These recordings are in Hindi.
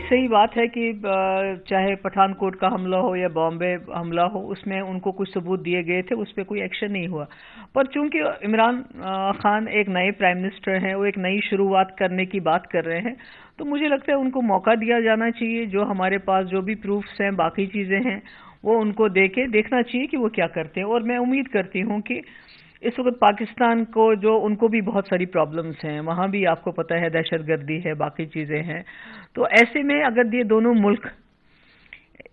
सही बात है कि चाहे पठानकोट का हमला हो या बॉम्बे हमला हो, उसमें उनको कुछ सबूत दिए गए थे, उस पर कोई एक्शन नहीं हुआ। पर चूँकि इमरान खान एक नए प्राइम मिनिस्टर हैं, वो एक नई शुरुआत करने की बात कर रहे हैं तो मुझे लगता है उनको मौका दिया जाना चाहिए, जो हमारे पास जो भी प्रूफ्स हैं, बाकी चीज़ें हैं, वो उनको देके देखना चाहिए कि वो क्या करते हैं। और मैं उम्मीद करती हूँ कि इस वक्त पाकिस्तान को जो उनको भी बहुत सारी प्रॉब्लम्स हैं, वहाँ भी आपको पता है दहशत गर्दी है, बाकी चीज़ें हैं। तो ऐसे में अगर ये दोनों मुल्क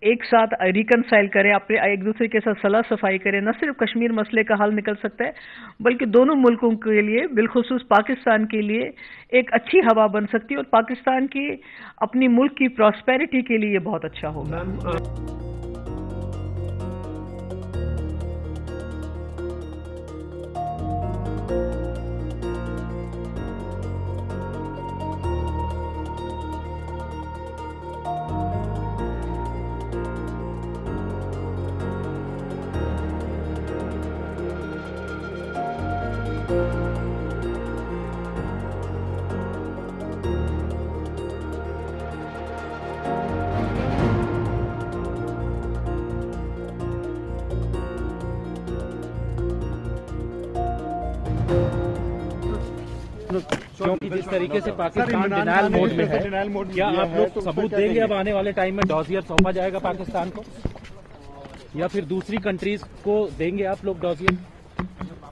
एक साथ रिकनसाइल करें, अपने एक दूसरे के साथ सलाह सफ़ाई करें, न सिर्फ़ कश्मीर मसले का हल निकल सकता है, बल्कि दोनों मुल्कों के लिए, बिलखसूस पाकिस्तान के लिए एक अच्छी हवा बन सकती है और पाकिस्तान की अपनी मुल्क की प्रॉस्पेरिटी के लिए बहुत अच्छा होगा। क्योंकि जिस तरीके से पाकिस्तान डिनाइल मोड में है क्या आप लोग सबूत देंगे अब आने वाले टाइम में डॉजियर सौंपा जाएगा पाकिस्तान को? या फिर दूसरी कंट्रीज़ को देंगे आप लोग डॉजियर?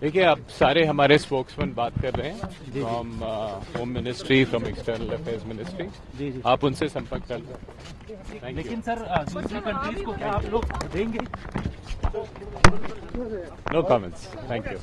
देखिए आप सारे हमारे स्पोक्समैन बात कर रहे हैं from home ministry from external affairs ministry आप उनसे संपर्क कर लेकिन सर दूसरी कंट्रीज़ को क्या आप लोग देंगे? No comments thank you